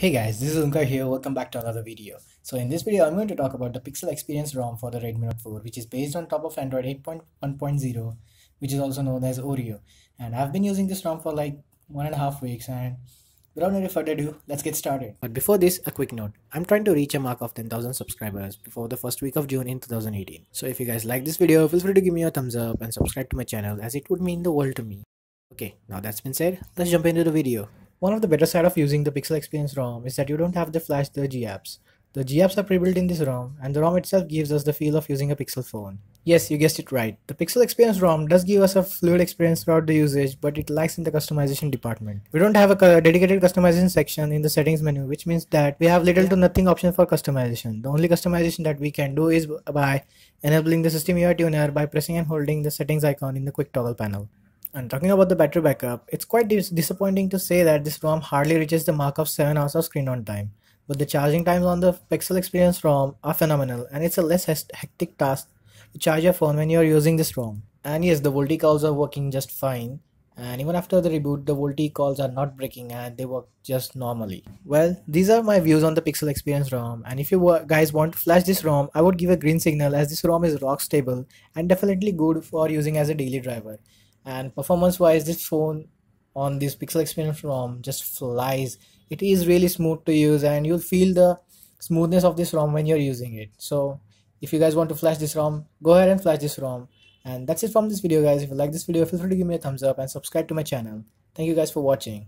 Hey guys, this is Onkar here. Welcome back to another video. So in this video, I'm going to talk about the Pixel Experience ROM for the Redmi Note 4, which is based on top of Android 8.1.0, which is also known as Oreo. And I've been using this ROM for like one and a half weeks and without any further ado, let's get started. But before this, a quick note. I'm trying to reach a mark of 10,000 subscribers before the first week of June in 2018. So if you guys like this video, feel free to give me a thumbs up and subscribe to my channel as it would mean the world to me. Okay, now that's been said, let's jump into the video. One of the better side of using the Pixel Experience ROM is that you don't have to flash the GApps. The GApps are pre-built in this ROM and the ROM itself gives us the feel of using a Pixel phone. Yes, you guessed it right. The Pixel Experience ROM does give us a fluid experience throughout the usage, but it lacks in the customization department. We don't have a dedicated customization section in the settings menu, which means that we have little to nothing option for customization. The only customization that we can do is by enabling the system UI tuner by pressing and holding the settings icon in the quick toggle panel. And talking about the battery backup, it's quite dis disappointing to say that this ROM hardly reaches the mark of 7 hours of screen on time. But the charging times on the Pixel Experience ROM are phenomenal and it's a less hectic task to charge your phone when you're using this ROM. And yes, the VoLTE calls are working just fine. And even after the reboot, the VoLTE calls are not breaking and they work just normally. Well, these are my views on the Pixel Experience ROM. And if you guys want to flash this ROM, I would give a green signal as this ROM is rock stable and definitely good for using as a daily driver and performance wise this phone on this pixel experience rom just flies. It is really smooth to use and you'll feel the smoothness of this rom when you're using it. So if you guys want to flash this rom go ahead and flash this rom. And that's it from this video guys. If you like this video feel free to give me a thumbs up and subscribe to my channel. Thank you guys for watching